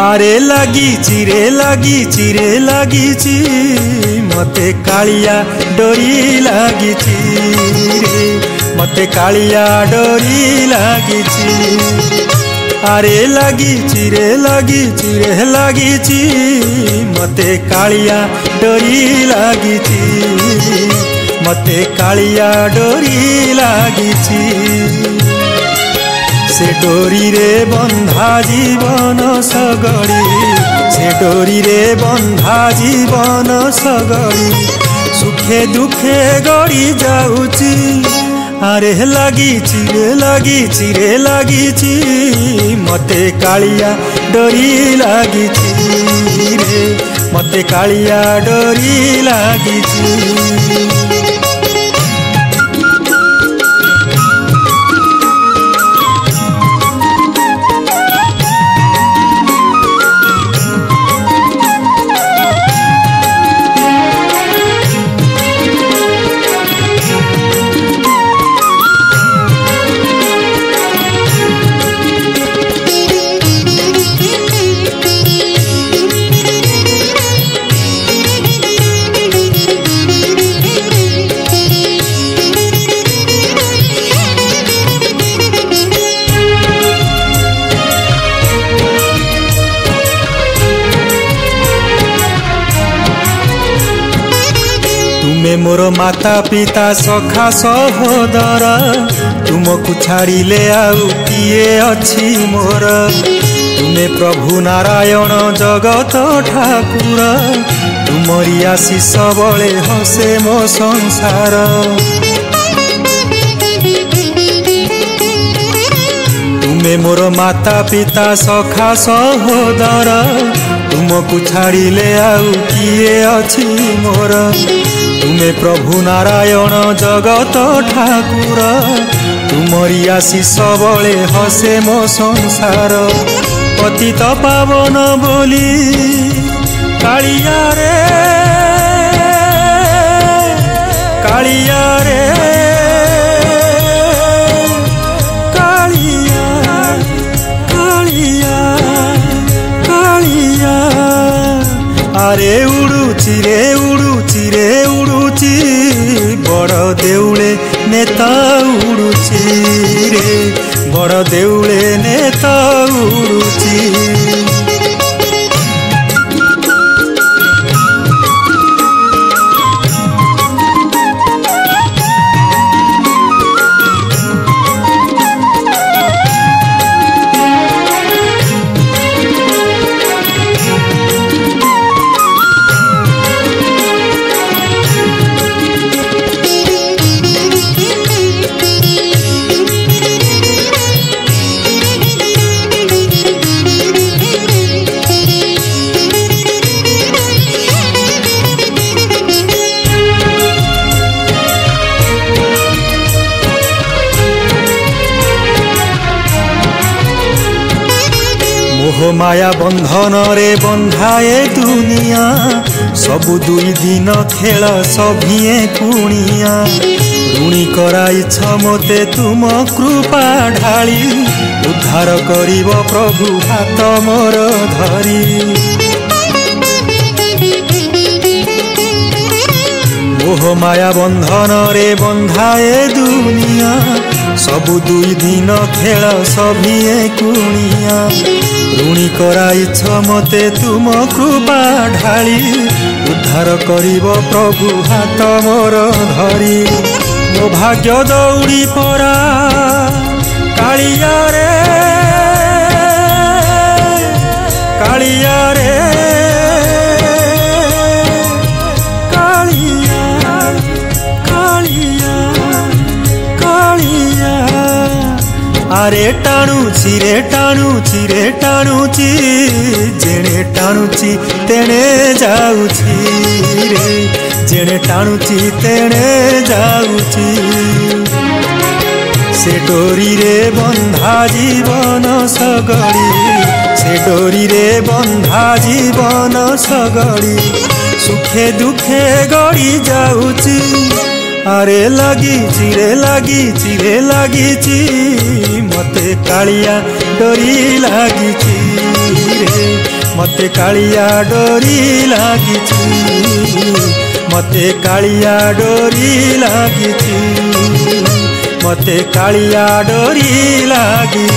মারে লাগিছি রে লাগিছি রে লাগিছি মতে কালিয়া ডরি লাগিছি রে মতে কালিয়া ডরি লাগিছি আরে লাগিছি রে লাগিছি রে লাগিছি মতে কালিয়া ডরি লাগিছি মতে কালিয়া ডরি লাগিছি সে ডোরিরে বন্ধা জীব সগড়ি সে ডোরিরে বন্ধা জীবন সগড়ি সুখে দুঃখে গড়ি যাউছি আরে লাগিছি রে লাগিছি রে লাগিছি মতে কালিয়া ডরি লাগিছি রে মতে কালিয়া ডরি লাগিছি तुमे मोर माता पिता सखा सहोर तुमु अच्छी मोर अ प्रभु नारायण जगत ठाकुर तुमरियासी आशी हसे मो संसार तुमे मोर माता पिता सखा सहोर तुमु छाडिले आउँछ मोर ତୁମେ ପ୍ରଭୁ ନାରାୟଣ ଜଗତ ଠାକୁର ତୁମରି ଆଶିଷ ବଳେ ହସେ ମୋ ସଂସାର ପତିତ ପାବନ ବୋଲି କାଳିଆରେ କାଳିଆରେ କାଳିଆ କାଳିଆ କାଳିଆ ଆରେ ଉଡ଼ୁଛି ରେ দেউলে নেতা উড়ুছি রে বড় দেউলে নেতা উড়ুচি ଓହୋ ମାୟା ବନ୍ଧନରେ ବନ୍ଧାଏ ଦୁନିଆ ସବୁ ଦୁଇ ଦିନ ଖେଳ ସଭିଏ କୁଣିଆ ଋଣୀ କରାଇଛ ମୋତେ ତୁମ କୃପା ଢାଳି ଉଦ୍ଧାର କରିବ ପ୍ରଭୁ ହାତ ମୋର ଧରି ଓହୋ ମାୟା ବନ୍ଧନରେ ବନ୍ଧାଏ ଦୁନିଆ ସବୁ ଦୁଇ ଦିନ ଖେଳ ସଭିଏ କୁଣିଆ ଋଣୀ କରାଇଛ ମୋତେ ତୁମ କୃପା ଢାଳି ଉଦ୍ଧାର କରିବ ପ୍ରଭୁ ହାତ ମୋର ଧରି ମୋ ଭାଗ୍ୟ ଦୌଡ଼ି ପରା আরে টাণুছি রে টাণুছি রে টাণুছি জেনে টাণুছি তেণে যাউছি রে জেনে টাণুছি তেণে যাউছি সে ডোরিরে বন্ধা জীবন সগড়ি সে ডোরিরে বন্ধা জীবন সগড়ি সুখে দুঃখে গড়ি যাউছি আরে লাগিছি রে লাগিছি রে লাগিছি মতে কালিয়া ডরি লাগিছি রে মতে কালিয়া ডরি লাগিছি মতে কালিয়া ডরি লাগিছি মতে কালিয়া ডরি লাগিছি